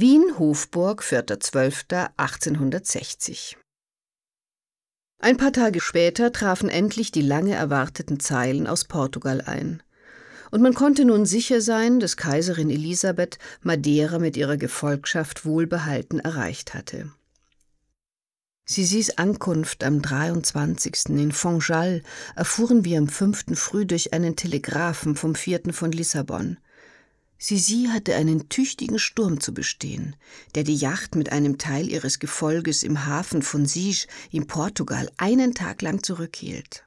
Wien Hofburg, 4.12.1860 Ein paar Tage später trafen endlich die lange erwarteten Zeilen aus Portugal ein. Und man konnte nun sicher sein, dass Kaiserin Elisabeth Madeira mit ihrer Gefolgschaft wohlbehalten erreicht hatte. Sisis Ankunft am 23. in Fonjal erfuhren wir am 5. früh durch einen Telegraphen vom 4. von Lissabon. Sisi hatte einen tüchtigen Sturm zu bestehen, der die Yacht mit einem Teil ihres Gefolges im Hafen von Sige in Portugal einen Tag lang zurückhielt.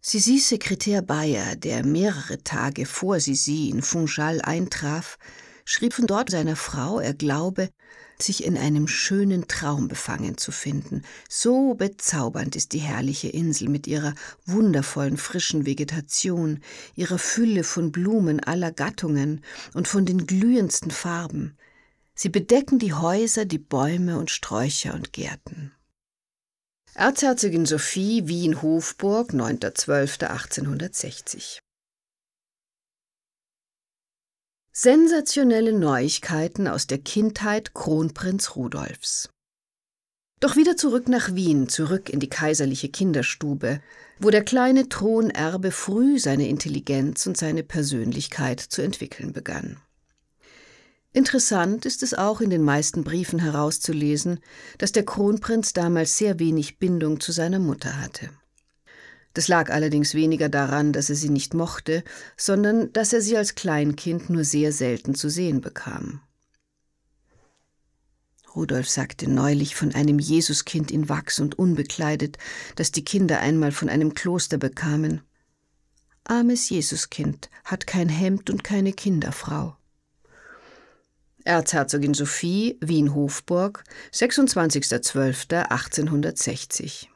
Sisis Sekretär Bayer, der mehrere Tage vor Sisi in Funchal eintraf, schrieb von dort seiner Frau, er glaube, sich in einem schönen Traum befangen zu finden. So bezaubernd ist die herrliche Insel mit ihrer wundervollen frischen Vegetation, ihrer Fülle von Blumen aller Gattungen und von den glühendsten Farben. Sie bedecken die Häuser, die Bäume und Sträucher und Gärten. Erzherzogin Sophie, Wien Hofburg, 9.12.1860 Sensationelle Neuigkeiten aus der Kindheit Kronprinz Rudolfs. Doch wieder zurück nach Wien, zurück in die kaiserliche Kinderstube, wo der kleine Thronerbe früh seine Intelligenz und seine Persönlichkeit zu entwickeln begann. Interessant ist es auch in den meisten Briefen herauszulesen, dass der Kronprinz damals sehr wenig Bindung zu seiner Mutter hatte. Das lag allerdings weniger daran, dass er sie nicht mochte, sondern dass er sie als Kleinkind nur sehr selten zu sehen bekam. Rudolf sagte neulich von einem Jesuskind in Wachs und unbekleidet, das die Kinder einmal von einem Kloster bekamen. Armes Jesuskind hat kein Hemd und keine Kinderfrau. Erzherzogin Sophie, Wien Hofburg, 26.12.1860